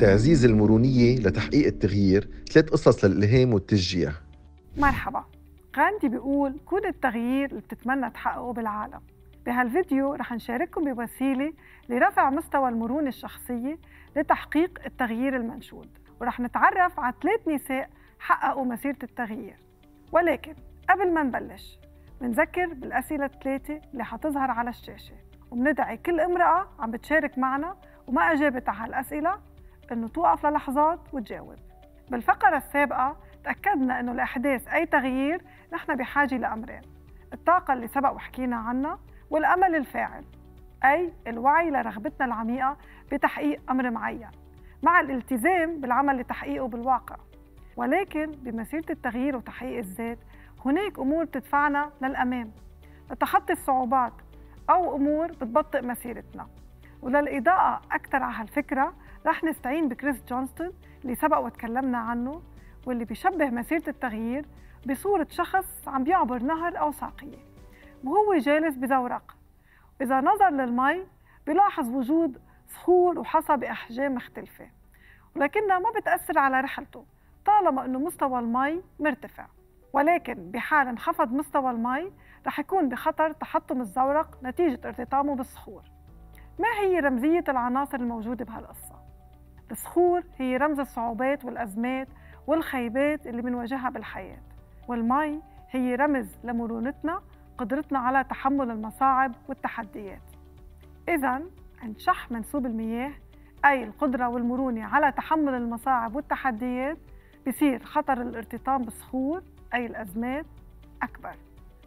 تعزيز المرونية لتحقيق التغيير. ثلاث قصص للإلهام والتشجيع. مرحبا. غاندي بيقول كون التغيير اللي بتتمنى تحققه بالعالم. بهالفيديو رح نشارككم بوسيلة لرفع مستوى المرونة الشخصية لتحقيق التغيير المنشود. ورح نتعرف على ثلاث نساء حققوا مسيرة التغيير. ولكن قبل ما نبلش بنذكر بالأسئلة الثلاثة اللي حتظهر على الشاشة. وبندعي كل امرأة عم بتشارك معنا وما أجابت على هالأسئلة إنه توقف للحظات وتجاوب. بالفقرة السابقة تأكدنا إنه لإحداث أي تغيير نحن بحاجة لأمرين الطاقة اللي سبق وحكينا عنها والأمل الفاعل أي الوعي لرغبتنا العميقة بتحقيق أمر معين مع الالتزام بالعمل لتحقيقه بالواقع. ولكن بمسيرة التغيير وتحقيق الذات هناك أمور بتدفعنا للأمام. لتخطي الصعوبات أو أمور بتبطئ مسيرتنا. وللإضاءة أكثر على هالفكرة رح نستعين بكريس جونستون اللي سبق وتكلمنا عنه واللي بيشبه مسيرة التغيير بصورة شخص عم بيعبر نهر أو ساقية. وهو جالس بزورق. إذا نظر للمي بيلاحظ وجود صخور وحصى بأحجام مختلفة. ولكنها ما بتأثر على رحلته طالما أنه مستوى المي مرتفع. ولكن بحال انخفض مستوى المي رح يكون بخطر تحطم الزورق نتيجة ارتطامه بالصخور. ما هي رمزية العناصر الموجودة بهالقصة؟ الصخور هي رمز الصعوبات والأزمات والخيبات اللي بنواجهها بالحياة والمي هي رمز لمرونتنا قدرتنا على تحمل المصاعب والتحديات إذا عند شح منسوب المياه أي القدرة والمرونة على تحمل المصاعب والتحديات بصير خطر الارتطام بالصخور أي الأزمات أكبر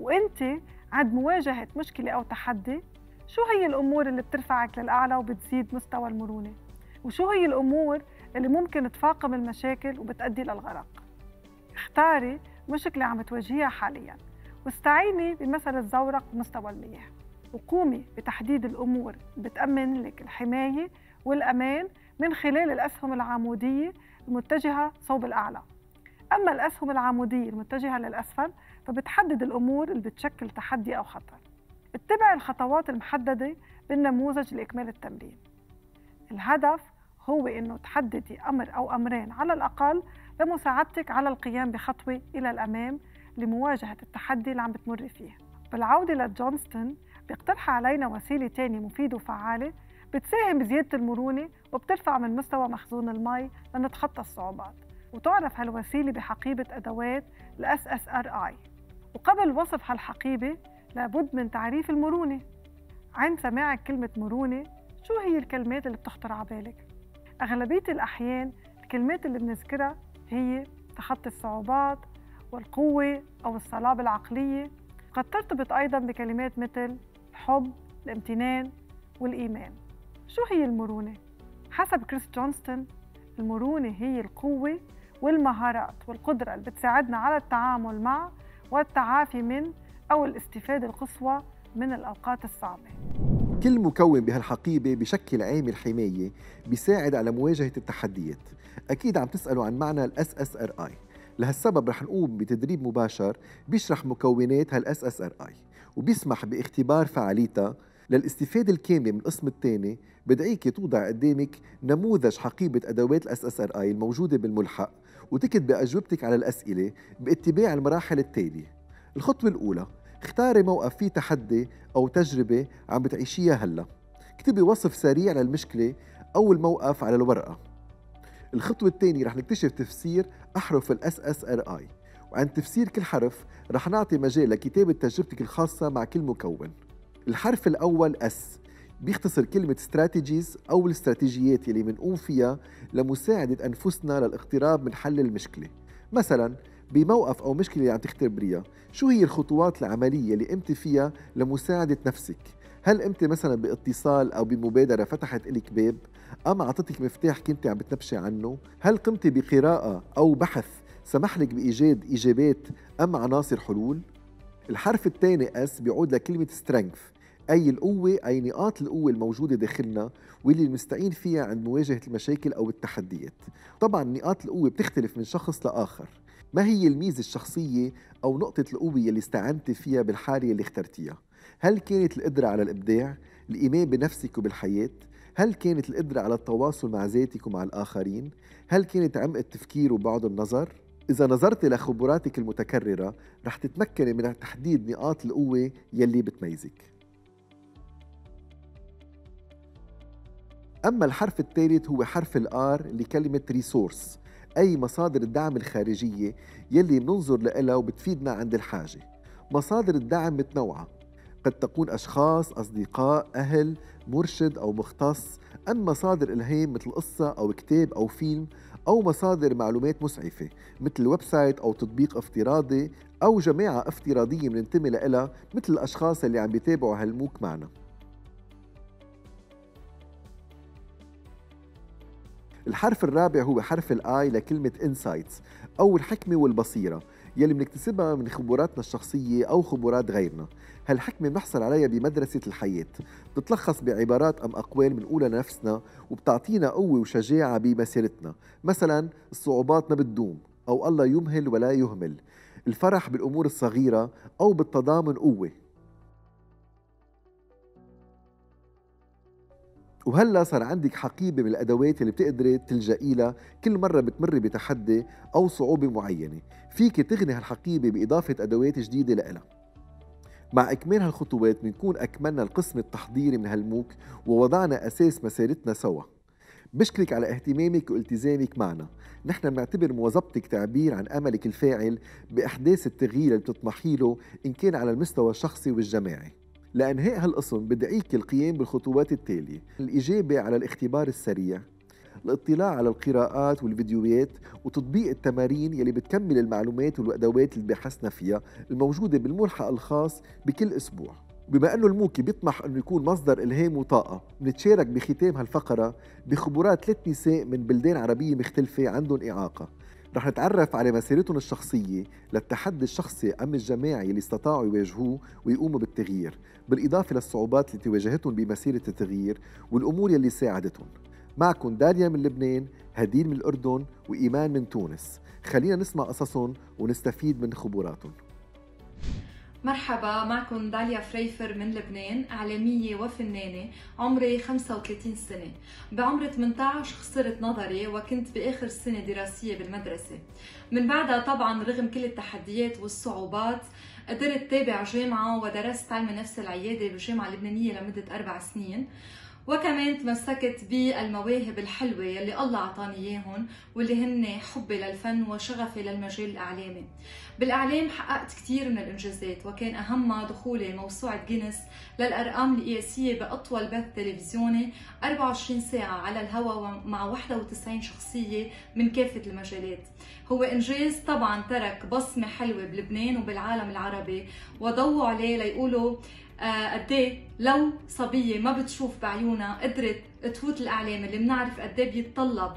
وأنت عند مواجهة مشكلة أو تحدي شو هي الأمور اللي بترفعك للأعلى وبتزيد مستوى المرونة؟ وشو هي الأمور اللي ممكن تفاقم المشاكل وبتأدي للغرق؟ اختاري مشكلة عم تواجهيها حالياً واستعيني بمثل الزورق بمستوى المياه وقومي بتحديد الأمور بتأمن لك الحماية والأمان من خلال الأسهم العمودية المتجهة صوب الأعلى. أما الأسهم العمودية المتجهة للأسفل فبتحدد الأمور اللي بتشكل تحدي أو خطر. اتبع الخطوات المحددة بالنموذج لإكمال التمرين. الهدف هو أنه تحددي أمر أو أمرين على الأقل لمساعدتك على القيام بخطوة إلى الأمام لمواجهة التحدي اللي عم بتمر فيه. بالعودة لجونستون بيقترح علينا وسيلة تانية مفيدة وفعالة بتساهم بزيادة المرونة وبترفع من مستوى مخزون المي لنتخطى الصعوبات. وتعرف هالوسيلة بحقيبة أدوات ال SSRI وقبل وصف هالحقيبة لابد من تعريف المرونة. عند سماعك كلمة مرونة شو هي الكلمات اللي بتخطر على بالك؟ أغلبية الأحيان الكلمات اللي بنذكرها هي تخطي الصعوبات والقوة أو الصلابة العقلية قد ترتبط أيضا بكلمات مثل الحب، الامتنان والإيمان شو هي المرونة؟ حسب كريس جونستون المرونة هي القوة والمهارات والقدرة اللي بتساعدنا على التعامل مع والتعافي من أو الاستفادة القصوى من الأوقات الصعبة كل مكون بهالحقيبة بشكل عامل حماية بيساعد على مواجهة التحديات. أكيد عم تسألوا عن معنى ال SSRI لهالسبب رح نقوم بتدريب مباشر بيشرح مكونات هال SSRI وبيسمح باختبار فعاليتها. للاستفادة الكاملة من القسم الثاني بدعيك توضع قدامك نموذج حقيبة أدوات ال SSRI الموجودة بالملحق وتكتبي أجوبتك على الأسئلة باتباع المراحل التالية. الخطوة الأولى اختاري موقف فيه تحدي أو تجربة عم بتعيشيها هلا. اكتبي وصف سريع للمشكلة أو الموقف على الورقة. الخطوة الثانية رح نكتشف تفسير أحرف RI وعند تفسير كل حرف رح نعطي مجال لكتابة تجربتك الخاصة مع كل مكون. الحرف الأول S بيختصر كلمة strategies أو الاستراتيجيات اللي بنقوم فيها لمساعدة أنفسنا للاقتراب من حل المشكلة. مثلا بموقف أو مشكلة اللي عم تختبريها شو هي الخطوات العملية اللي قمتي فيها لمساعدة نفسك؟ هل قمتي مثلا باتصال أو بمبادرة فتحت لك باب؟ أم أعطتك مفتاح كنت عم بتنبشي عنه؟ هل قمتي بقراءة أو بحث سمح لك بإيجاد إجابات أم عناصر حلول؟ الحرف الثاني اس بيعود لكلمة strength. أي القوة أي نقاط القوة الموجودة داخلنا واللي نستعين فيها عند مواجهة المشاكل أو التحديات طبعا نقاط القوة بتختلف من شخص لآخر ما هي الميزة الشخصية أو نقطة القوة اللي استعنت فيها بالحالة اللي اخترتيها؟ هل كانت القدرة على الإبداع؟ الإيمان بنفسك وبالحياة؟ هل كانت القدرة على التواصل مع ذاتك ومع الآخرين؟ هل كانت عمق التفكير وبعد النظر؟ إذا نظرت لخبراتك المتكررة رح تتمكني من تحديد نقاط القوة يلي بتميزك أما الحرف الثالث هو حرف الآر لكلمة ريسورس أي مصادر الدعم الخارجية يلي بننظر لها وبتفيدنا عند الحاجة. مصادر الدعم متنوعة قد تكون أشخاص، أصدقاء، أهل، مرشد أو مختص أم مصادر إلهام مثل قصة أو كتاب أو فيلم أو مصادر معلومات مسعفة مثل website أو تطبيق افتراضي أو جماعة افتراضية بننتمي لها مثل الأشخاص اللي عم بيتابعوا هال MOOC معنا. الحرف الرابع هو حرف ال I لكلمة insights أو الحكمة والبصيرة يلي بنكتسبها من خبراتنا الشخصية أو خبرات غيرنا. هالحكمة بنحصل عليها بمدرسة الحياة. بتتلخص بعبارات أم أقوال بنقولها لنفسنا وبتعطينا قوة وشجاعة بمسيرتنا. مثلا الصعوبات ما بتدوم أو الله يمهل ولا يهمل. الفرح بالأمور الصغيرة أو بالتضامن قوة. وهلا صار عندك حقيبة من الأدوات اللي بتقدري تلجئي لها كل مرة بتمري بتحدي أو صعوبة معينة. فيك تغني هالحقيبة بإضافة أدوات جديدة لها مع إكمال هالخطوات بنكون أكملنا القسم التحضيري من هالموك ووضعنا أساس مسيرتنا سوا. بشكرك على اهتمامك والتزامك معنا. نحن بنعتبر مواظبتك تعبير عن أملك الفاعل بإحداث التغيير اللي بتطمحي له إن كان على المستوى الشخصي والجماعي. لإنهاء هالقسم بدعيك القيام بالخطوات التالية. الإجابة على الاختبار السريع الاطلاع على القراءات والفيديوهات وتطبيق التمارين يلي بتكمل المعلومات والأدوات اللي بحثنا فيها الموجودة بالملحق الخاص بكل أسبوع. بما أنه الموكي بيطمح أنه يكون مصدر إلهام وطاقة بنتشارك بختام هالفقرة بخبرات ثلاث نساء من بلدان عربية مختلفة عندهم إعاقة. رح نتعرف على مسيرتهم الشخصية للتحدي الشخصي أم الجماعي اللي استطاعوا يواجهوه ويقوموا بالتغيير بالإضافة للصعوبات اللي تواجهتهم بمسيرة التغيير والأمور يلي ساعدتهم. معكم داليا من لبنان هدين من الأردن وإيمان من تونس. خلينا نسمع قصصهم ونستفيد من خبراتهم. مرحبا معكم داليا فريفر من لبنان إعلامية وفنانة عمري 35 سنة. بعمر 18 خسرت نظري وكنت بآخر سنة دراسية بالمدرسة. من بعدها طبعا رغم كل التحديات والصعوبات قدرت تابع جامعة ودرست علم نفس العيادة بالجامعة اللبنانية لمدة أربع سنين. وكمان تمسكت بالمواهب الحلوة يلي الله أعطاني إياهم واللي هن حبي للفن وشغفي للمجال الإعلامي. بالإعلام حققت كثير من الإنجازات وكان أهمها دخولي موسوعة جينيس للأرقام القياسية بأطول بث تلفزيوني 24 ساعة على الهواء مع 91 شخصية من كافة المجالات. هو إنجاز طبعا ترك بصمة حلوة بلبنان وبالعالم العربي وضووا عليه ليقولوا قد إيه لو صبية ما بتشوف بعيونها قدرت تفوت الإعلام اللي بنعرف قد إيه بيتطلب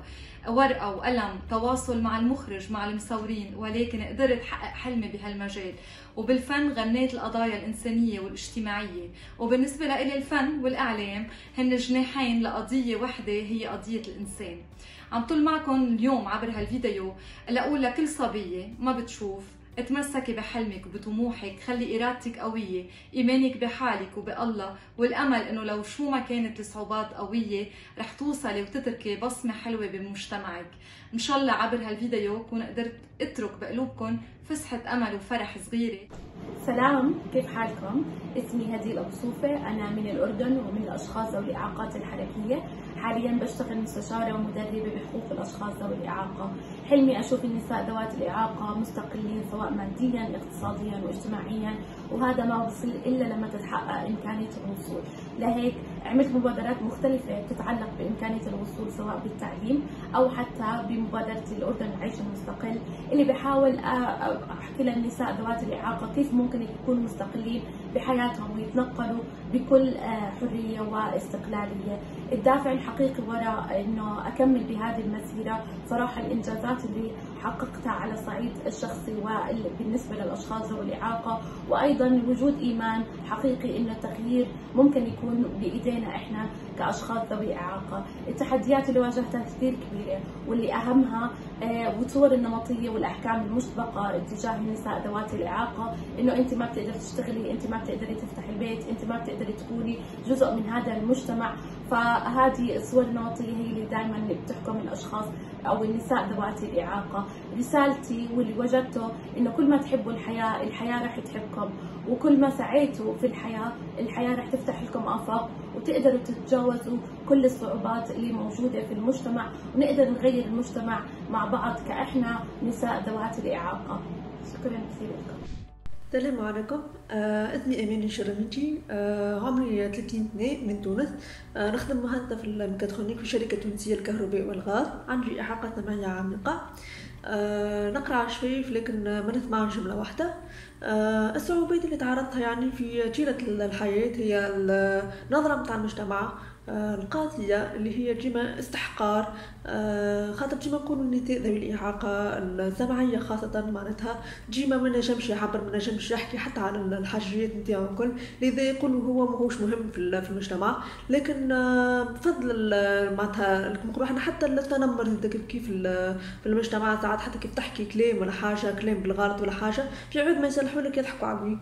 ورقة وقلم تواصل مع المخرج مع المصورين ولكن قدرت حقق حلمي بهالمجال. وبالفن غنيت القضايا الإنسانية والاجتماعية. وبالنسبة لإلي الفن والإعلام هن جناحين لقضية وحدة هي قضية الإنسان. عم طول معكم اليوم عبر هالفيديو لأقول لكل صبية ما بتشوف اتمسكي بحلمك وبطموحك خلي إرادتك قوية إيمانك بحالك وبالله والأمل إنه لو شو ما كانت الصعوبات قوية رح توصلي وتتركي بصمة حلوة بمجتمعك. إن شاء الله عبر هالفيديو كون قدرت أترك بقلوبكم فسحة أمل وفرح صغيرة. سلام كيف حالكم؟ اسمي هدي أبو صوفة أنا من الأردن ومن الأشخاص ذوي الإعاقات الحركية. حاليا بشتغل مستشارة ومدربة بحقوق الأشخاص ذوي الإعاقة. حلمي أشوف النساء ذوات الإعاقة مستقلين سواء ماديا اقتصاديا واجتماعيا. وهذا ما وصل إلا لما تتحقق إمكانية الوصول. لهيك عملت مبادرات مختلفة بتتعلق بإمكانية الوصول سواء بالتعليم أو حتى بمبادرة الأردن العيش المستقل اللي بحاول أحكي للنساء ذوات الإعاقة كيف ممكن يكونوا مستقلين بحياتهم ويتنقلوا بكل آه، حرية واستقلالية. الدافع الحقيقي وراء أنه أكمل بهذه المسيرة صراحة الإنجازات اللي حققتها على الصعيد الشخصي وبالنسبة للأشخاص ذوي الإعاقة وأيضا وجود إيمان حقيقي أنه التغيير ممكن يكون بإيدينا إحنا كأشخاص ذوي إعاقة. التحديات اللي واجهتها كثير كبيرة واللي أهمها والصور آه، النمطية والأحكام المسبقة اتجاه النساء ذوات الإعاقة إنه أنت ما بتقدر تشتغلي أنت ما بتقدري تفتحي البيت أنت ما بتقدري تكوني جزء من هذا المجتمع. فهذه الصور النمطية هي اللي دائما بتحكم الأشخاص. أو النساء ذوات الإعاقة رسالتي واللي وجدته إنه كل ما تحبوا الحياة الحياة رح تحبكم. وكل ما سعيتوا في الحياة الحياة رح تفتح لكم آفاق وتقدروا تتجاوزوا كل الصعوبات اللي موجودة في المجتمع ونقدر نغير المجتمع مع بعض كإحنا نساء ذوات الإعاقة. شكرا كثير لكم. السلام عليكم. آه اسمي امين الشرميتي آه عمري 30 سنه من تونس. آه نخدم مهندسه في الميكاترونيك في شركة تونسية الكهرباء والغاز. عندي إعاقة سمعيه عميقة. آه نقرأ شوي لكن ما نسمع جملة واحدة. آه الصعوبات اللي تعرضتها يعني في طيله الحياة هي النظرة متاع المجتمع. آه، القاسية اللي هي ديما استحقار. آه، خاطر ديما نكونوا النساء ذوي الإعاقة السمعية خاصة معناتها ديما ما نجمش يعبر ما نجمش يحكي حتى على الحاجيات نتاعو الكل. لذا يقولوا هو ماهوش مهم في المجتمع. لكن آه، بفضل معناتها نقولوا إحنا حتى التنمر كيف في المجتمع ساعات حتى كيف تحكي كلام ولا حاجة كلام بالغلط ولا حاجة في عود ما يصلحوا لك يضحكوا عليك.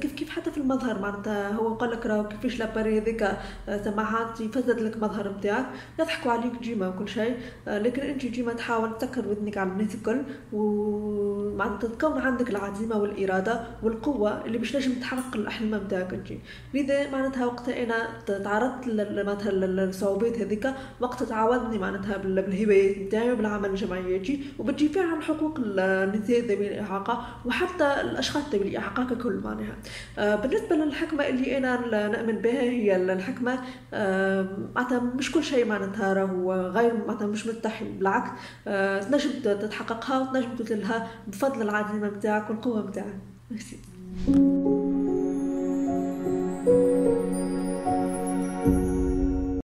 كيف كيف حتى في المظهر معناتها هو قال لك راه كيفاش لاباري هذاك سماحة ساعات يفسد لك مظهر نتاعك يضحكوا عليك ديما وكل شيء. آه، لكن أنت ديما تحاول تسكر ودنك على الناس الكل ومعناتها تكون عندك العزيمة والإرادة والقوة اللي باش نجم تحقق الأحلام نتاعك أنت. لذا معناتها وقتها أنا تعرضت معناتها للصعوبات هذيك وقت تعاونتني معناتها بالهوايات نتاعي وبالعمل الجمعياتي وبالدفاع عن حقوق النساء ذوي الإعاقة وحتى الأشخاص ذوي الإعاقة ككل معناها. آه، بالنسبة للحكمة اللي أنا نؤمن بها هي الحكمة آه، معناتها مش كل شيء معناتها راهو غير معناتها مش مستحيل بالعكس آه، تنجم تتحققها وتنجم توصلها بفضل العزيمه نتاعك والقوة نتاعك ميرسي.